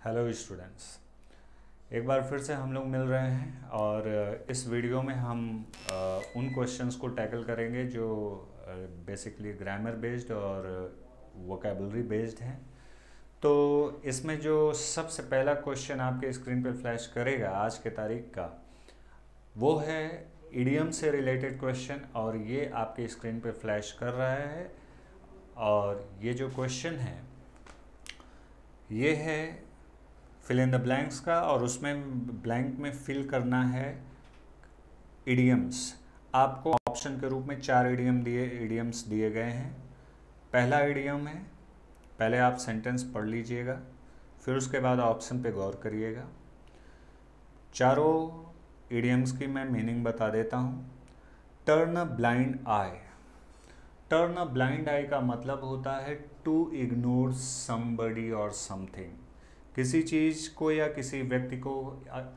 Hello students एक बार फिर से हम लोग मिल रहे हैं और इस वीडियो में हम उन क्वेश्चंस को टैकल करेंगे जो बेसिकली ग्रामर बेस्ड और वोकेबलरी बेस्ड हैं। तो इसमें जो सबसे पहला क्वेश्चन आपके स्क्रीन पर फ्लैश करेगा आज के तारीख का, वो है ईडियम से रिलेटेड क्वेश्चन और ये आपके स्क्रीन पर फ्लैश कर रहा है। और ये जो क्वेश्चन है, ये है फिल इन द ब्लैंक्स का और उसमें ब्लैंक में फिल करना है इडियम्स आपको ऑप्शन के रूप में चार इडियम दिए इडियम्स दिए गए हैं। पहला इडियम है, पहले आप सेंटेंस पढ़ लीजिएगा, फिर उसके बाद ऑप्शन पे गौर करिएगा। चारों इडियम्स की मैं मीनिंग बता देता हूँ। Turn a blind eye turn a blind eye का मतलब होता है टू इग्नोर समबडी और समथिंग किसी चीज़ को या किसी व्यक्ति को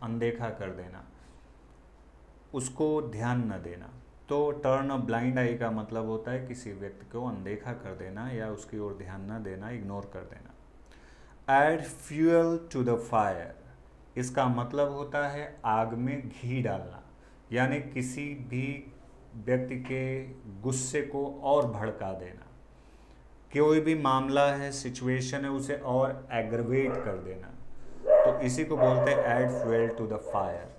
अनदेखा कर देना, उसको ध्यान न देना। तो टर्न अ ब्लाइंड आई का मतलब होता है किसी व्यक्ति को अनदेखा कर देना या उसकी ओर ध्यान न देना इग्नोर कर देना। Add fuel to the fire इसका मतलब होता है आग में घी डालना, यानी किसी भी व्यक्ति के गुस्से को और भड़का देना। कोई भी मामला है सिचुएशन है, उसे और एग्रवेट कर देना। तो इसी को बोलते हैं add fuel to the fire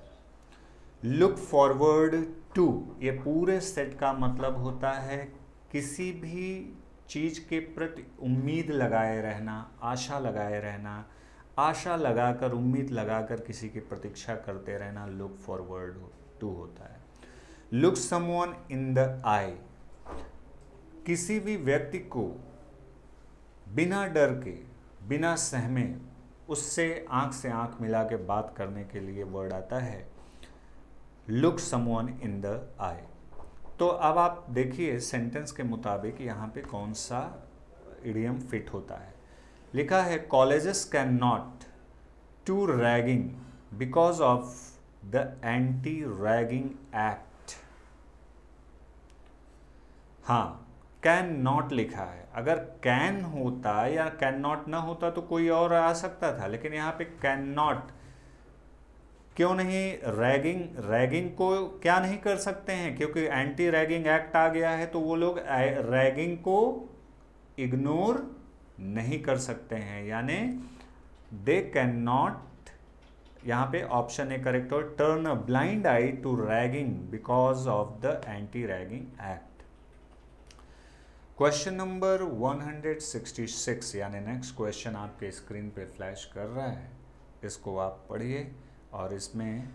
look forward to ये पूरे सेट का मतलब होता है किसी भी चीज़ के प्रति उम्मीद लगाए रहना, आशा लगाए रहना। आशा लगाकर, उम्मीद लगाकर किसी की प्रतीक्षा करते रहना लुक फॉरवर्ड टू होता है। Look someone in the eye किसी भी व्यक्ति को बिना डर के, बिना सहमे, उससे आँख से आँख मिला के बात करने के लिए वर्ड आता है look someone in the eye तो अब आप देखिए सेंटेंस के मुताबिक यहाँ पे कौन सा इडियम फिट होता है। लिखा है colleges can not to ragging because of the anti ragging act हाँ कैन नॉट लिखा है। अगर कैन होता या कैन नॉट ना होता तो कोई और आ सकता था, लेकिन यहाँ पे कैन नॉट क्यों नहीं? रैगिंग रैगिंग को क्या नहीं कर सकते हैं? क्योंकि एंटी रैगिंग एक्ट आ गया है तो वो लोग रैगिंग को इग्नोर नहीं कर सकते हैं। यानी दे कैन नॉट यहाँ पे ऑप्शन ए करेक्ट हो turn a blind eye to ragging because of the anti ragging act question number 166 यानी नेक्स्ट क्वेश्चन आपके स्क्रीन पे फ्लैश कर रहा है। इसको आप पढ़िए और इसमें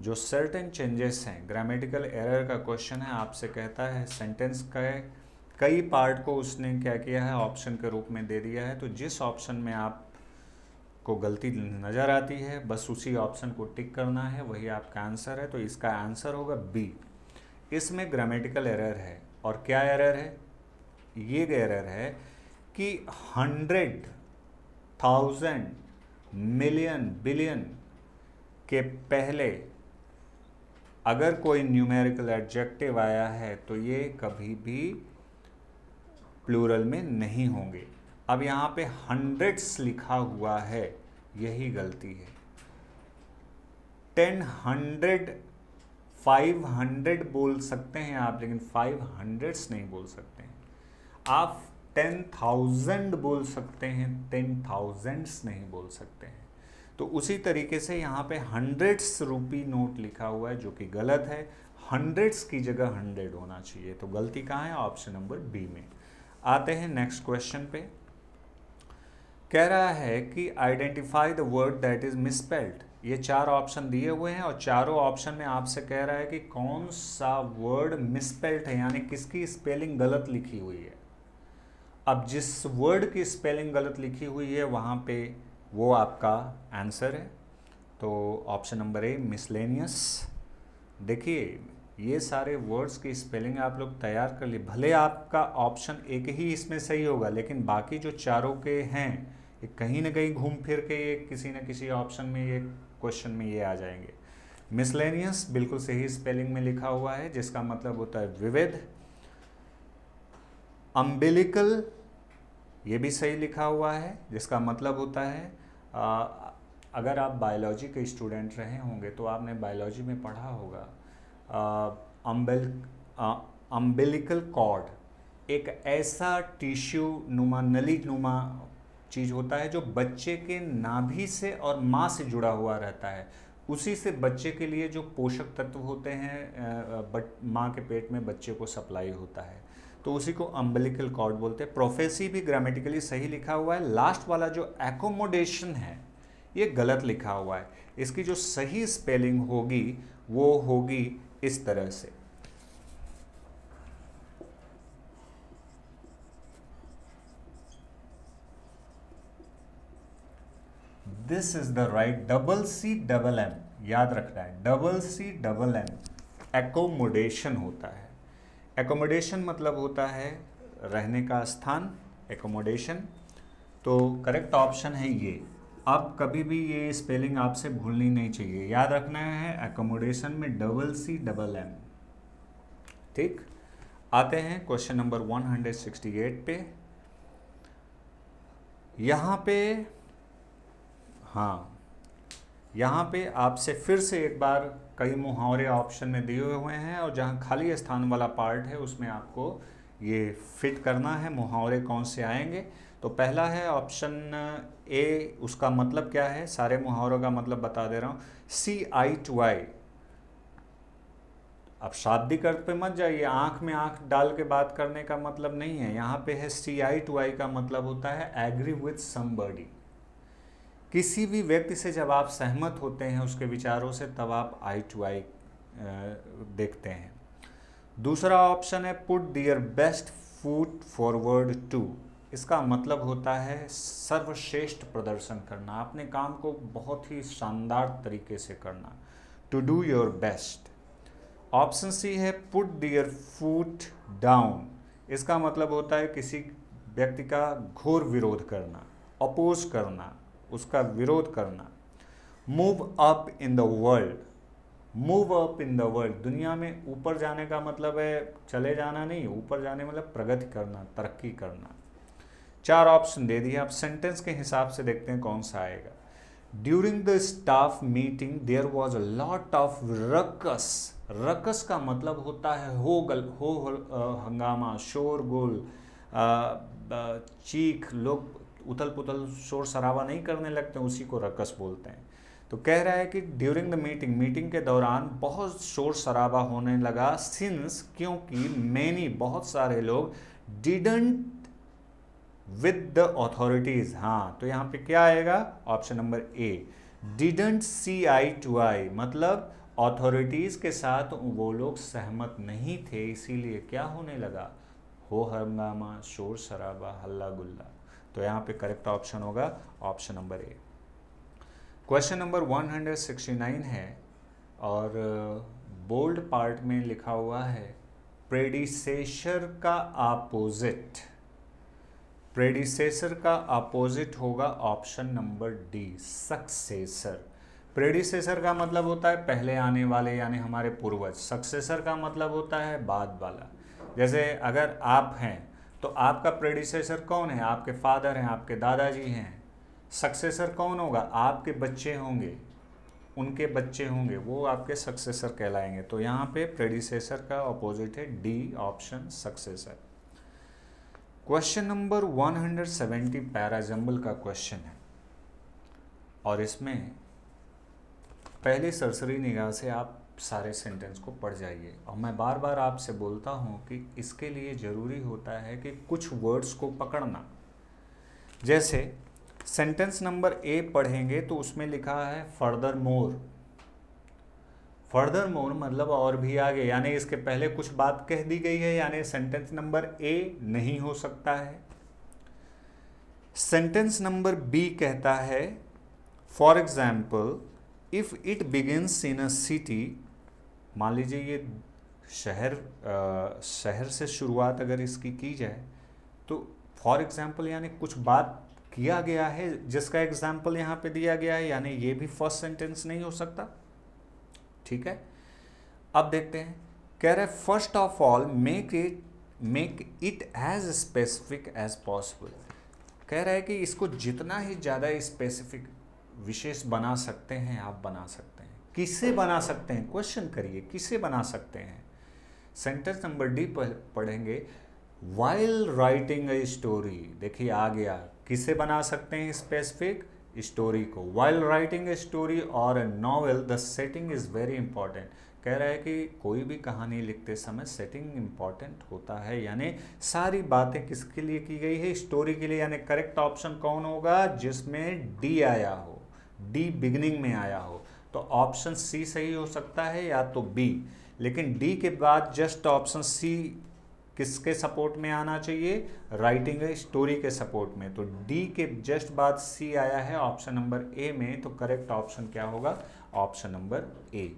जो सर्टेन चेंजेस हैं ग्रामेटिकल एरर का क्वेश्चन है, आपसे कहता है सेंटेंस का कई पार्ट को उसने क्या किया है ऑप्शन के रूप में दे दिया है। तो जिस ऑप्शन में आप को गलती नज़र आती है, बस उसी ऑप्शन को टिक करना है, वही आपका आंसर है। तो इसका आंसर होगा बी इसमें ग्रामेटिकल एरर है और क्या एरर है? ये एरर है कि हंड्रेड थाउज़ेंड मिलियन बिलियन के पहले अगर कोई न्यूमेरिकल एडजेक्टिव आया है तो ये कभी भी प्लूरल में नहीं होंगे। अब यहाँ पे हंड्रेड्स लिखा हुआ है, यही गलती है। टेन हंड्रेड फाइव हंड्रेड बोल सकते हैं आप, लेकिन फाइव हंड्रेड्स नहीं बोल सकते। आप टेन थाउज़ेंड बोल सकते हैं टेन थाउजेंड्स नहीं बोल सकते हैं। तो उसी तरीके से यहाँ पे हंड्रेड्स रुपी नोट लिखा हुआ है, जो कि गलत है। हंड्रेड्स की जगह हंड्रेड होना चाहिए। तो गलती कहाँ है? ऑप्शन नंबर बी में। आते हैं नेक्स्ट क्वेश्चन पे। कह रहा है कि identify the word that is misspelled ये चार ऑप्शन दिए हुए हैं और चारों ऑप्शन में आपसे कह रहा है कि कौन सा वर्ड मिसपेल्ड है? यानी किसकी स्पेलिंग गलत लिखी हुई है। अब जिस वर्ड की स्पेलिंग गलत लिखी हुई है, वहाँ पे वो आपका आंसर है। तो ऑप्शन नंबर ए मिसलेनियस देखिए, ये सारे वर्ड्स की स्पेलिंग आप लोग तैयार कर लिए। भले आपका ऑप्शन एक ही इसमें सही होगा, लेकिन बाकी जो चारों के हैं, ये कहीं ना कहीं घूम फिर के ये किसी न किसी ऑप्शन में, ये क्वेश्चन में ये आ जाएँगे। मिसलेनियस बिल्कुल सही स्पेलिंग में लिखा हुआ है, जिसका मतलब होता है विविध। अम्बिलिकल ये भी सही लिखा हुआ है जिसका मतलब होता है आ, अगर आप बायोलॉजी के स्टूडेंट रहे होंगे तो आपने बायोलॉजी में पढ़ा होगा अम्बेल अम्बेलिकल कॉर्ड एक ऐसा टिश्यू नुमा नली नुमा चीज़ होता है जो बच्चे के नाभि से और माँ से जुड़ा हुआ रहता है। उसी से बच्चे के लिए जो पोषक तत्व होते हैं बट माँ के पेट में बच्चे को सप्लाई होता है। तो उसी को अम्बलिकल कॉर्ड बोलते हैं। प्रोफेसी भी ग्रामेटिकली सही लिखा हुआ है। लास्ट वाला जो एकोमोडेशन है, ये गलत लिखा हुआ है। इसकी जो सही स्पेलिंग होगी, वो होगी इस तरह से। This is the right double C double M याद रखना है double C double M accommodation होता है। एकोमोडेशन मतलब होता है रहने का स्थान एकोमोडेशन तो करेक्ट ऑप्शन है ये। आप कभी भी ये स्पेलिंग आपसे भूलनी नहीं चाहिए। याद रखना है एकोमोडेशन में डबल सी डबल एम ठीक? आते हैं क्वेश्चन नंबर 168 पे। यहाँ पे हाँ यहाँ पे आपसे फिर से एक बार कई मुहावरे ऑप्शन में दिए हुए हैं और जहाँ खाली स्थान वाला पार्ट है, उसमें आपको ये फिट करना है, मुहावरे कौन से आएँगे। तो पहला है ऑप्शन ए उसका मतलब क्या है? सारे मुहावरों का मतलब बता दे रहा हूँ। सी आई टू आई अब शाब्दिक अर्थ पे मत जाइए। आँख में आँख डाल के बात करने का मतलब नहीं है। यहाँ पे है सी आई टू आई का मतलब होता है एग्री विथ समबडी किसी भी व्यक्ति से जब आप सहमत होते हैं उसके विचारों से, तब आप आई टू आई देखते हैं। दूसरा ऑप्शन है put their best foot forward to इसका मतलब होता है सर्वश्रेष्ठ प्रदर्शन करना, अपने काम को बहुत ही शानदार तरीके से करना। To do your best option C है पुट दियर फूट डाउन इसका मतलब होता है किसी व्यक्ति का घोर विरोध करना अपोज करना। उसका विरोध करना। Move up in the world move up in the world दुनिया में ऊपर जाने का मतलब है चले जाना नहीं, ऊपर जाने मतलब प्रगति करना, तरक्की करना। चार ऑप्शन दे दिए। आप सेंटेंस के हिसाब से देखते हैं कौन सा आएगा। During the staff meeting there was a lot of ruckus ruckus का मतलब होता है हो गल, हो हंगामा शोर गोल चीख, लोग उथल पुथल शोर शराबा नहीं करने लगते हैं उसी को रकस बोलते हैं। तो कह रहा है कि ड्यूरिंग द मीटिंग मीटिंग के दौरान बहुत शोर शराबा होने लगा सिंस क्योंकि मैनी बहुत सारे लोग डिडेंट विद द अथॉरिटीज हाँ तो यहाँ पे क्या आएगा? Option number A didn't see eye to eye मतलब अथॉरिटीज़ के साथ वो लोग सहमत नहीं थे, इसीलिए क्या होने लगा? हो हंगामा, शोर शराबा हल्ला गुल्ला तो यहाँ पे करेक्ट ऑप्शन होगा option number A question number 169 है और बोल्ड पार्ट में लिखा हुआ है प्रेडिसेशर का अपोजिट प्रेडिसेसर का अपोजिट होगा option number D successor predecessor का मतलब होता है पहले आने वाले, यानी हमारे पूर्वज. सक्सेसर का मतलब होता है बाद वाला. जैसे अगर आप हैं तो आपका प्रेडिसेसर कौन है? आपके फादर हैं, आपके दादाजी हैं। सक्सेसर कौन होगा? आपके बच्चे होंगे। उनके बच्चे होंगे। वो आपके सक्सेसर कहलाएँगे। तो यहाँ पे प्रेडिसेसर का अपोजिट है D option successor question number 170 parajumble का क्वेश्चन है। और इसमें पहली सरसरी निगाह से आप सारे सेंटेंस को पढ़ जाइए। और मैं बार बार आपसे बोलता हूँ कि इसके लिए ज़रूरी होता है कि कुछ वर्ड्स को पकड़ना। जैसे सेंटेंस नंबर ए पढ़ेंगे तो उसमें लिखा है फर्दर मोर फर्दर मोर मतलब और भी आगे, यानी इसके पहले कुछ बात कह दी गई है, यानी सेंटेंस नंबर ए नहीं हो सकता है। सेंटेंस नंबर बी कहता है for example if it begins in a city मान लीजिए ये शहर आ, शहर से शुरुआत अगर इसकी की जाए तो फॉर एग्ज़ाम्पल यानी कुछ बात किया गया है जिसका एग्ज़ाम्पल यहाँ पे दिया गया है यानी ये भी फ़र्स्ट सेंटेंस नहीं हो सकता? ठीक है? अब देखते हैं। कह रहे first of all make it make it as specific as possible कह रहा है कि इसको जितना ही ज़्यादा स्पेसिफिक विशेष बना सकते हैं आप बना सकते हैं किसे बना सकते हैं? क्वेश्चन करिए, किसे बना सकते हैं? सेंटेंस नंबर डी पढ़ेंगे। वाइल राइटिंग ए स्टोरी देखिए आ गया। किसे बना सकते हैं स्पेसिफिक स्टोरी को। वाइल राइटिंग ए स्टोरी और a novel the setting is very important कह रहा है कि कोई भी कहानी लिखते समय सेटिंग इंपॉर्टेंट होता है। यानी सारी बातें किसके लिए की गई है? स्टोरी के लिए। यानी करेक्ट ऑप्शन कौन होगा? जिसमें डी आया हो। डी बिगनिंग में आया हो। तो ऑप्शन सी सही हो सकता है या तो बी लेकिन डी के बाद जस्ट ऑप्शन सी किसके सपोर्ट में आना चाहिए? राइटिंग स्टोरी के सपोर्ट में। तो डी के जस्ट बाद सी आया है ऑप्शन नंबर ए में तो करेक्ट ऑप्शन क्या होगा? Option number A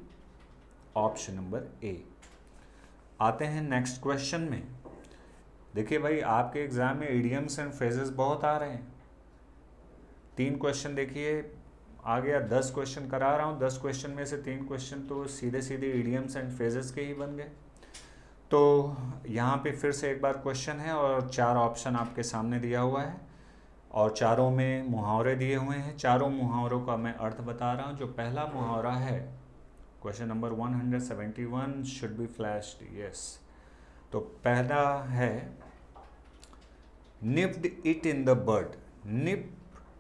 option number A आते हैं नेक्स्ट क्वेश्चन में। देखिए भाई, आपके एग्ज़ाम में इडियम्स एंड फ्रेजेस बहुत आ रहे हैं। तीन क्वेश्चन देखिए। आ गया दस क्वेश्चन करा रहा हूँ। दस क्वेश्चन में से तीन क्वेश्चन तो सीधे सीधे इडियम्स एंड फ्रेजेस के ही बन गए। तो यहाँ पे फिर से एक बार क्वेश्चन है और चार ऑप्शन आपके सामने दिया हुआ है और चारों में मुहावरे दिए हुए हैं। चारों मुहावरों का मैं अर्थ बता रहा हूँ। जो पहला मुहावरा है question number 171 should be flashed yes तो पहला है nipped it in the bird nip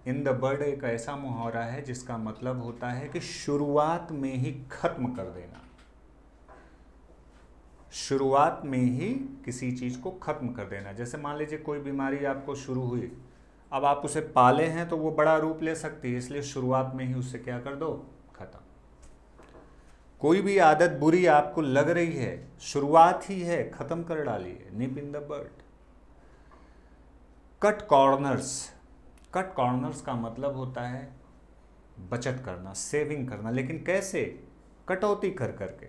in the bird एक ऐसा मुहावरा है जिसका मतलब होता है कि शुरुआत में ही खत्म कर देना। शुरुआत में ही किसी चीज़ को ख़त्म कर देना। जैसे मान लीजिए कोई बीमारी आपको शुरू हुई, अब आप उसे पाले हैं तो वो बड़ा रूप ले सकती है, इसलिए शुरुआत में ही उससे क्या कर दो? ख़त्म। कोई भी आदत बुरी आपको लग रही है, शुरुआत ही है, ख़त्म कर डालिए। Nip in the bird cut corners cut corners का मतलब होता है बचत करना, सेविंग करना। लेकिन कैसे? कटौती कर करके।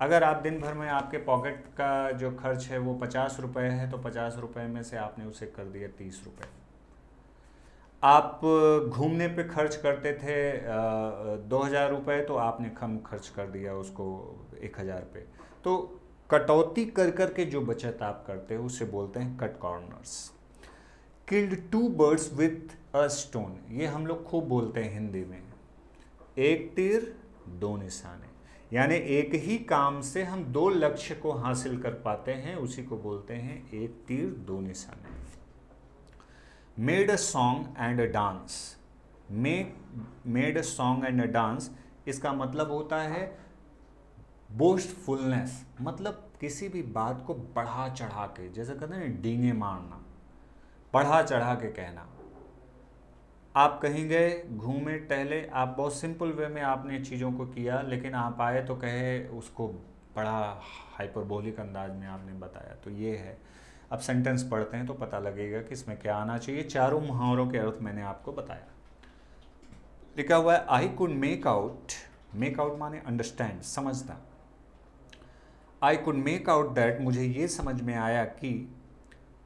अगर आप दिन भर में आपके पॉकेट का जो खर्च है वो पचास रुपये है तो पचास रुपये में से आपने उसे कर दिया तीस रुपये आप घूमने पे खर्च करते थे दो हज़ार रुपये तो आपने कम खर्च कर दिया उसको एक हज़ार पे। तो कटौती कर कर के जो बचत आप करते हो, उसे बोलते हैं cut corners. Killed two birds with a stone ये हम लोग खूब बोलते हैं हिंदी में। एक तीर, दो निशाने। यानी एक ही काम से हम दो लक्ष्य को हासिल कर पाते हैं, उसी को बोलते हैं एक तीर, दो निशाने। Made a song and a dance make made a song and a dance इसका मतलब होता है बोस्टफुलनेस मतलब किसी भी बात को बढ़ा चढ़ा के, जैसे कहते हैं डींगे मारना। बढ़ा चढ़ा के कहना। आप कहीं गए, घूमे, टहले, आप बहुत सिंपल वे में आपने चीज़ों को किया, लेकिन आप आए तो कहे उसको बड़ा हाइपरबोलिक अंदाज में आपने बताया तो ये है। अब सेंटेंस पढ़ते हैं तो पता लगेगा कि इसमें क्या आना चाहिए। चारों मुहावरों के अर्थ मैंने आपको बताया। लिखा हुआ है I could make out make out माने अंडरस्टैंड समझना। I could make out that मुझे ये समझ में आया कि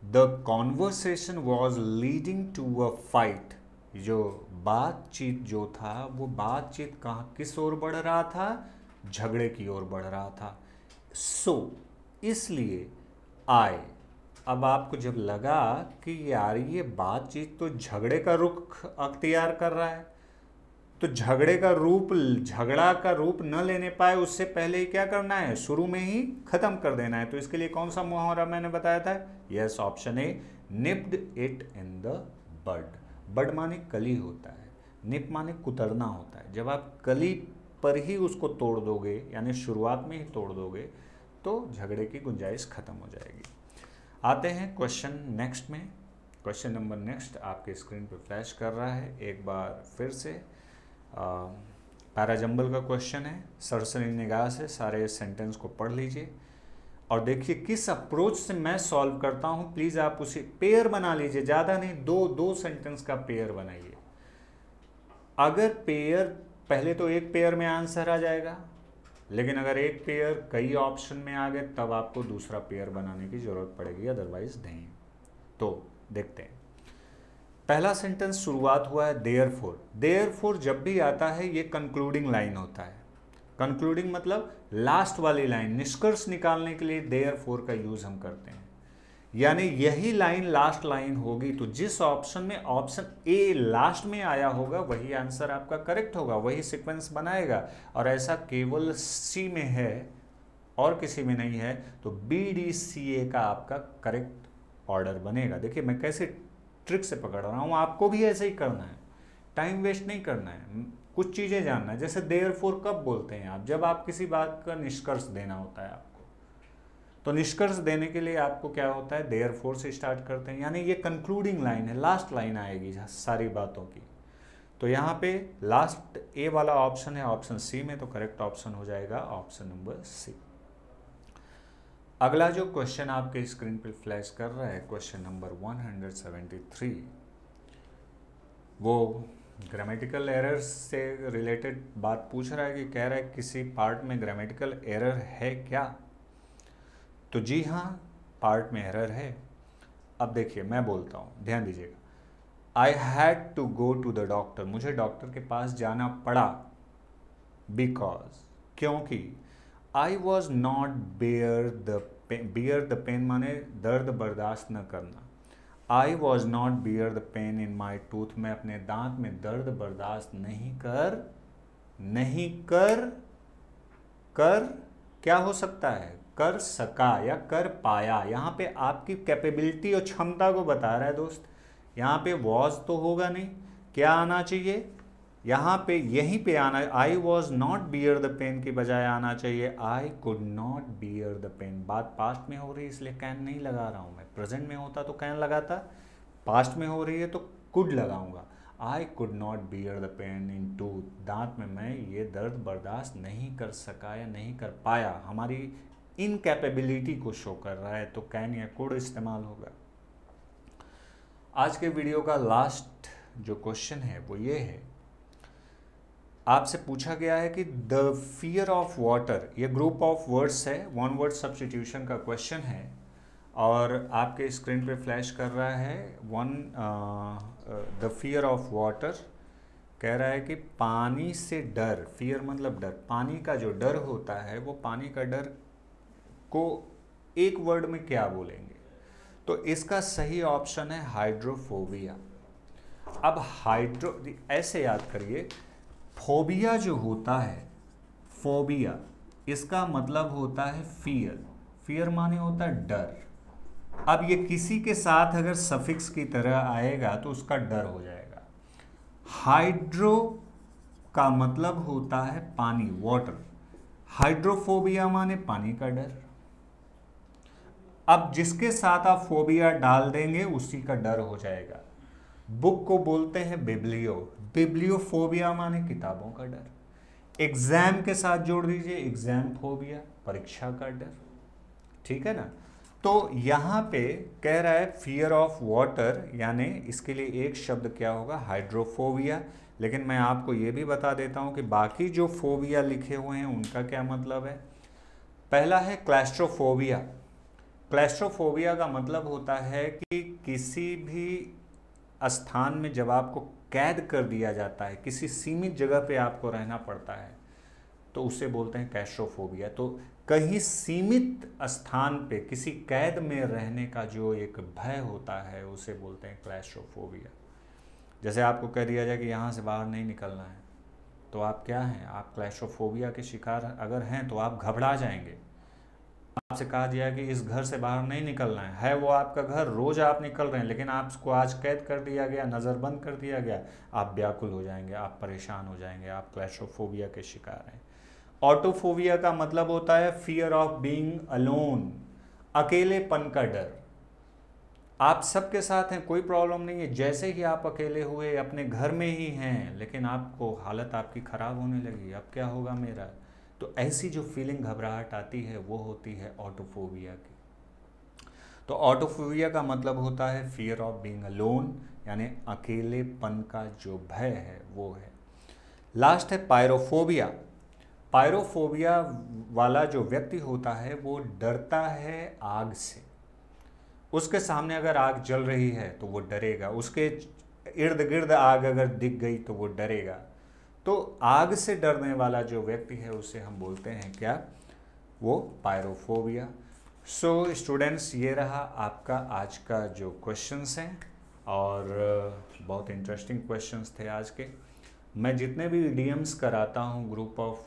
the conversation was leading to a fight जो बातचीत जो था वो बातचीत कहाँ किस ओर बढ़ रहा था? झगड़े की ओर बढ़ रहा था। सो so, इसलिए आए। अब आपको जब लगा कि यार ये बातचीत तो झगड़े का रुख अख्तियार कर रहा है तो झगड़े का रूप झगड़ा का रूप न लेने पाए उससे पहले ही क्या करना है? शुरू में ही खत्म कर देना है। तो इसके लिए कौन सा मुहावरा मैंने बताया था? Yes option A nipped it in the bird bud माने कली होता है। निप माने कुतरना होता है। जब आप कली पर ही उसको तोड़ दोगे, यानी शुरुआत में ही तोड़ दोगे तो झगड़े की गुंजाइश खत्म हो जाएगी। आते हैं क्वेश्चन नेक्स्ट में। क्वेश्चन नंबर नेक्स्ट आपके स्क्रीन पर फ्लैश कर रहा है। एक बार फिर से पैराजम्बल का क्वेश्चन है। सरसरी निगाह से सारे सेंटेंस को पढ़ लीजिए। और देखिए किस अप्रोच से मैं सॉल्व करता हूँ प्लीज़ आप उसे पेयर बना लीजिए, ज़्यादा नहीं, दो दो सेंटेंस का पेयर बनाइए। अगर पेयर पहले तो एक पेयर में आंसर आ जाएगा, लेकिन अगर एक पेयर कई ऑप्शन में आ गए, तब आपको दूसरा पेयर बनाने की ज़रूरत पड़ेगी अदरवाइज़ नहीं। तो देखते हैं। पहला सेंटेंस शुरुआत हुआ है देयर फोर देयर फोर जब भी आता है, ये कंक्लूडिंग लाइन होता है। कंक्लूडिंग मतलब लास्ट वाली लाइन निष्कर्ष निकालने के लिए देयर फोर का यूज़ हम करते हैं। यानी यही लाइन लास्ट लाइन होगी तो जिस ऑप्शन में ऑप्शन ए लास्ट में आया होगा, वही आंसर आपका करेक्ट होगा, वही सीक्वेंस बनाएगा। और ऐसा केवल सी में है और किसी में नहीं है तो बी डी सी ए का आपका करेक्ट ऑर्डर बनेगा। देखिए, मैं कैसे ट्रिक से पकड़ रहा हूँ, आपको भी ऐसे ही करना है। टाइम वेस्ट नहीं करना है। कुछ चीज़ें जानना जैसे देयर फोर कब बोलते हैं आप? जब आप किसी बात का निष्कर्ष देना होता है आपको। तो निष्कर्ष देने के लिए आपको क्या होता है? देयर फोर से स्टार्ट करते हैं। यानी ये कंक्लूडिंग लाइन है लास्ट लाइन आएगी सारी बातों की। तो यहाँ पे लास्ट ए वाला ऑप्शन है ऑप्शन सी में तो करेक्ट ऑप्शन हो जाएगा ऑप्शन नंबर सी अगला जो क्वेश्चन आपके स्क्रीन पे फ्लैश कर रहा है क्वेश्चन नंबर 173 वो ग्रामेटिकल एरर से रिलेटेड बात पूछ रहा है कि कह रहा है किसी पार्ट में ग्रामेटिकल एरर है क्या? तो जी हाँ पार्ट में एरर है। अब देखिए, मैं बोलता हूँ, ध्यान दीजिएगा। I had to go to the doctor मुझे डॉक्टर के पास जाना पड़ा बिकॉज़ क्योंकि I was not bear the bear the pain माने दर्द बर्दाश्त न करना। I was not bear the pain in my tooth मैं अपने दांत में दर्द बर्दाश्त नहीं कर नहीं कर कर क्या हो सकता है? कर सका या कर पाया? यहाँ पे आपकी कैपेबिलिटी और क्षमता को बता रहा है दोस्त। यहाँ पे वॉज़ तो होगा नहीं। क्या आना चाहिए? यहाँ पे यहीं पे आना I was not bear the pain की बजाय आना चाहिए। I could not bear the pain बात पास्ट में हो रही है, इसलिए कैन नहीं लगा रहा हूँ मैं। प्रेजेंट में होता तो कैन लगाता पास्ट में हो रही है तो कुड लगाऊँगा। I could not bear the pain in to दांत में मैं ये दर्द बर्दाश्त नहीं कर सका या नहीं कर पाया। हमारी इनकेपेबिलिटी को शो कर रहा है तो कैन या कुड इस्तेमाल होगा। आज के वीडियो का लास्ट जो क्वेश्चन है, वो ये है आपसे पूछा गया है कि द फियर ऑफ़ वाटर ये ग्रुप ऑफ़ वर्ड्स है वन वर्ड सब्सटीट्यूशन का क्वेश्चन है, और आपके स्क्रीन पे फ्लैश कर रहा है one the fear of water कह रहा है कि पानी से डर फियर मतलब डर, पानी का जो डर होता है, वो पानी का डर को एक वर्ड में क्या बोलेंगे? तो इसका सही ऑप्शन है हाइड्रोफोबिया अब हाइड्रो ऐसे याद करिए फोबिया जो होता है, फोबिया, इसका मतलब होता है फियर फियर माने होता है डर। अब ये किसी के साथ अगर सफिक्स की तरह आएगा तो उसका डर हो जाएगा। हाइड्रो का मतलब होता है पानी वाटर हाइड्रोफोबिया माने पानी का डर। अब जिसके साथ आप फोबिया डाल देंगे, उसी का डर हो जाएगा। बुक को बोलते हैं बिब्लियो बिब्लियोफोबिया माने किताबों का डर। एग्ज़ाम के साथ जोड़ दीजिए एग्ज़ाम फोबिया परीक्षा का डर। ठीक है ना? तो यहाँ पे कह रहा है फियर ऑफ़ वाटर यानी इसके लिए एक शब्द क्या होगा? हाइड्रोफोबिया लेकिन मैं आपको ये भी बता देता हूँ कि बाकी जो फोबिया लिखे हुए हैं, उनका क्या मतलब है? पहला है क्लैस्ट्रोफोबिया क्लैस्ट्रोफोबिया का मतलब होता है कि किसी भी स्थान में जब आपको कैद कर दिया जाता है, किसी सीमित जगह पे आपको रहना पड़ता है तो उसे बोलते हैं कैस्ट्रोफोबिया। तो कहीं सीमित स्थान पे, किसी कैद में रहने का जो एक भय होता है, उसे बोलते हैं क्लैस्ट्रोफोबिया जैसे आपको कह दिया जाए कि यहाँ से बाहर नहीं निकलना है तो आप क्या हैं? आप क्लैस्ट्रोफोबिया के शिकार अगर हैं तो आप घबरा जाएँगे। आपसे कहा दिया कि इस घर से बाहर नहीं निकलना है। है वो आपका घर, रोज आप निकल रहे हैं, लेकिन आपको आज कैद कर दिया गया, नज़रबंद कर दिया गया, आप व्याकुल हो जाएँगे, आप परेशान हो जाएँगे, आप क्लैशोफोबिया के शिकार हैं। ऑटोफोबिया का मतलब होता है फियर ऑफ़ बीइंग अलोन अकेलेपन का डर। आप सबके साथ हैं, कोई प्रॉब्लम नहीं है, जैसे ही आप अकेले हुए, अपने घर में ही हैं, लेकिन आपको हालत आपकी ख़राब होने लगी, अब क्या होगा मेरा? तो ऐसी जो फीलिंग घबराहट आती है, वो होती है ऑटोफोबिया की। तो ऑटोफोबिया का मतलब होता है फियर ऑफ़ बीइंग अलोन यानी अकेलेपन का जो भय है, वो है। लास्ट है पायरोफोबिया पायरोफोबिया वाला जो व्यक्ति होता है, वो डरता है आग से। उसके सामने अगर आग जल रही है तो वो डरेगा। उसके इर्द गिर्द आग अगर दिख गई तो वो डरेगा। तो आग से डरने वाला जो व्यक्ति है उसे हम बोलते हैं क्या? वो पायरोफोबिया। सो so, स्टूडेंट्स ये रहा आपका आज का जो क्वेश्चंस हैं और बहुत इंटरेस्टिंग क्वेश्चंस थे आज के। मैं जितने भी इडियम्स कराता हूँ ग्रुप ऑफ़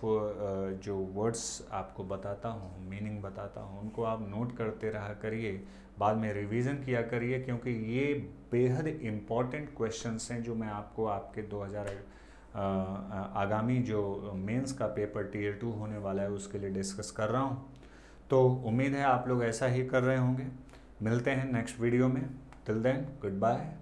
जो वर्ड्स आपको बताता हूँ मीनिंग बताता हूँ उनको आप नोट करते रहा करिए। बाद में रिवीजन किया करिए क्योंकि ये बेहद इंपॉर्टेंट क्वेश्चंस हैं जो मैं आपको आपके 2000 आगामी जो मेंस का पेपर टीयर टू होने वाला है, उसके लिए डिस्कस कर रहा हूँ। तो उम्मीद है आप लोग ऐसा ही कर रहे होंगे। मिलते हैं नेक्स्ट वीडियो में। Till then good bye